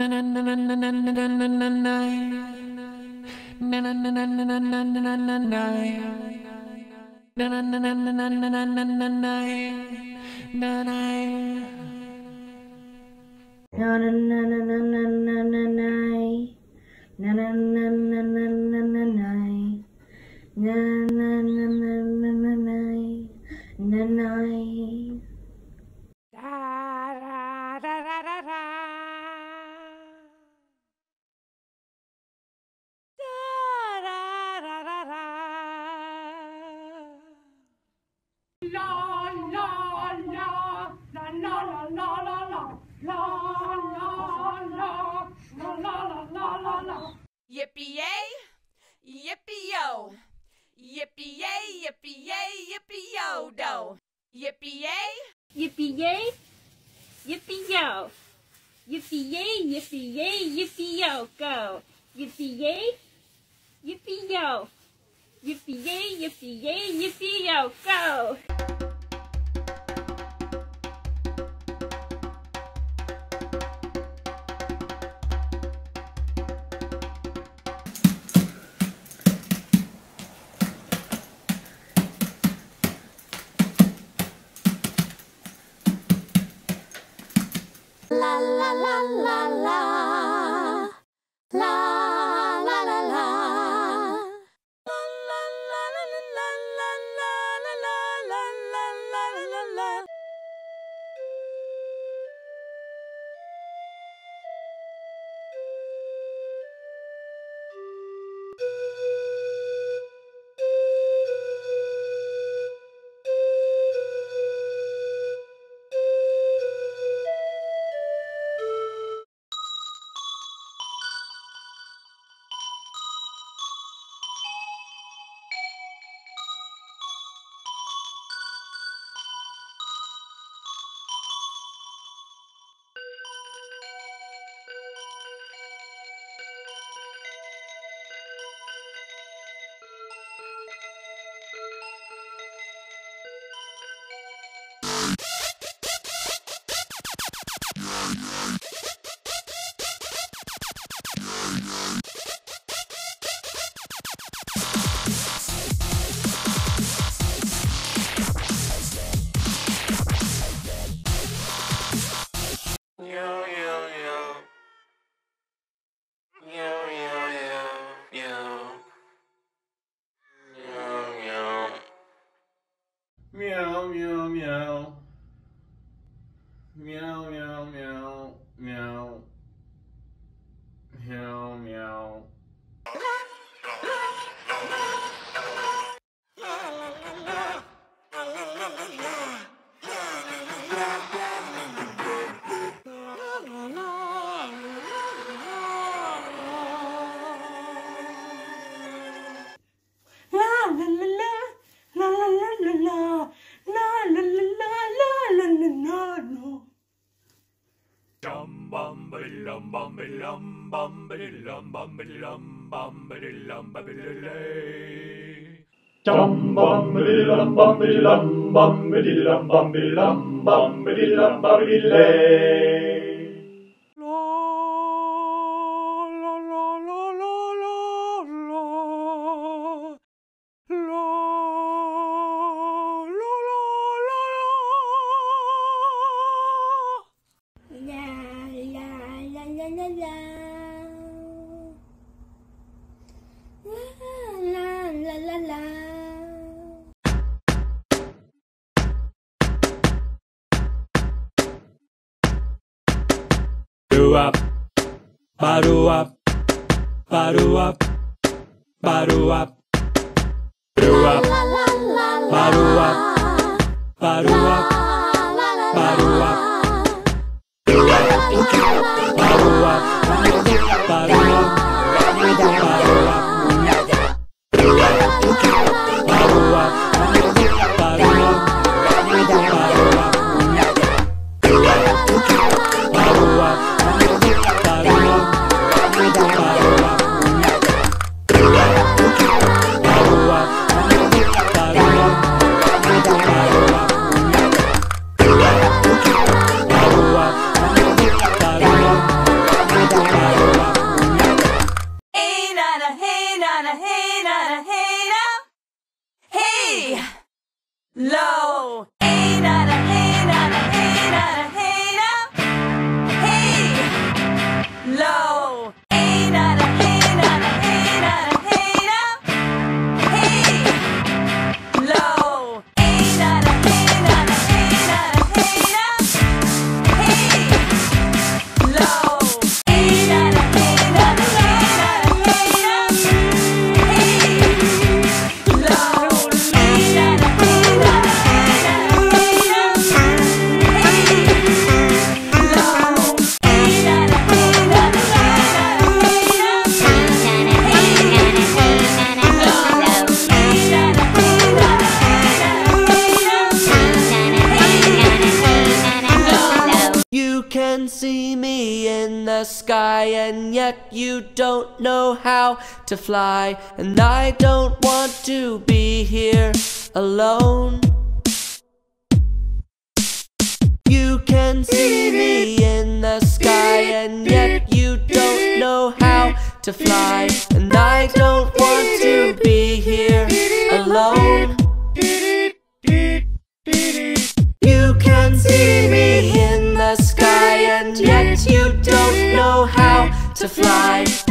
Na na na na na Yippee yay! Yippee yo! Yippee yay! Yippee yay! Yippee yo do! Yippee yay! Yippee yay! Yippee yo! Yippee yay! Yippee yay! Yippee yo! Go! Yippee yay! Yippee yo! Yippee yay! Yippee yay! Yippee yo! Go! La la la la la meu, meu. Bum bum bum ba dum bum ba dum bum ba dum lay. Dum bum ba dum bum ba dum bum ba dum bum ba dum bum ba Bottle up, bottle up, bottle up, bottle up, bottle up, bottle up, bottle up, bottle up. Sky, and yet you don't know how to fly. And I don't want to be here alone. You can see me in the sky, and yet you don't know how to fly. And I don't want to be here alone. You can see me to fly.